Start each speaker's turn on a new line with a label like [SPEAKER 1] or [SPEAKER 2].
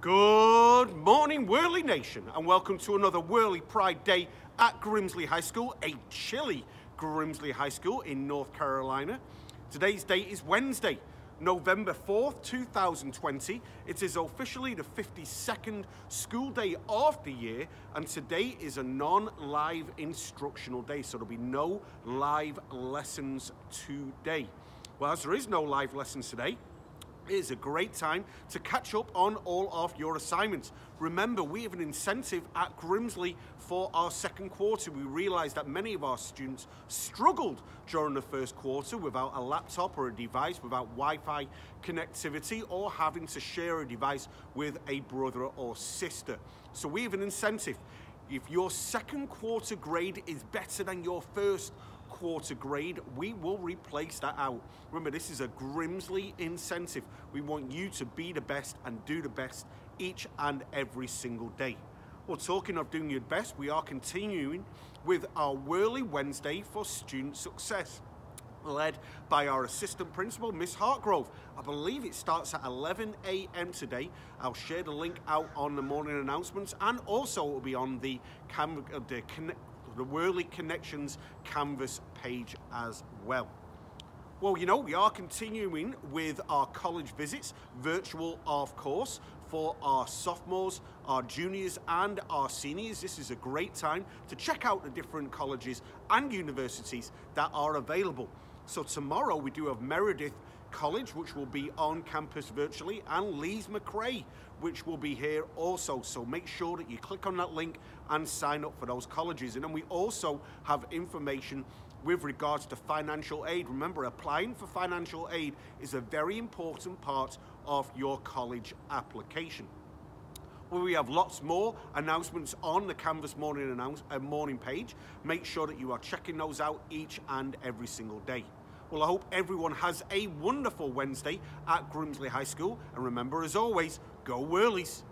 [SPEAKER 1] Good morning, Whirlie Nation, and welcome to another Whirlie Pride Day at Grimsley High School, a chilly Grimsley High School in North Carolina. Today's date is Wednesday, November 4th, 2020. It is officially the 52nd school day of the year, and today is a non-live instructional day, so there'll be no live lessons today. Well, as there is no live lessons today, is a great time to catch up on all of your assignments. Remember, we have an incentive at Grimsley for our second quarter. We realised that many of our students struggled during the first quarter without a laptop or a device, without Wi-Fi connectivity, or having to share a device with a brother or sister. So we have an incentive. If your second quarter grade is better than your first quarter grade, we will replace that out. Remember, this is a Grimsley incentive. We want you to be the best and do the best each and every single day. Well, talking of doing your best, we are continuing with our Whirlie Wednesday for student success led by our assistant principal, Miss Hartgrove. I believe it starts at 11 a.m. today. I'll share the link out on the morning announcements and also it will be on the, cam- uh, the the Whirlie Connections Canvas page as well. Well, you know, we are continuing with our college visits, virtual of course, for our sophomores, our juniors and our seniors. This is a great time to check out the different colleges and universities that are available. So tomorrow we do have Meredith College, which will be on campus virtually, and Lees-McRae, which will be here also. So make sure that you click on that link and sign up for those colleges. And then we also have information with regards to financial aid. Remember, applying for financial aid is a very important part of your college application. Well, we have lots more announcements on the Canvas morning announce, uh, morning page. Make sure that you are checking those out each and every single day. Well, I hope everyone has a wonderful Wednesday at Grimsley High School. And remember, as always, go Whirlies.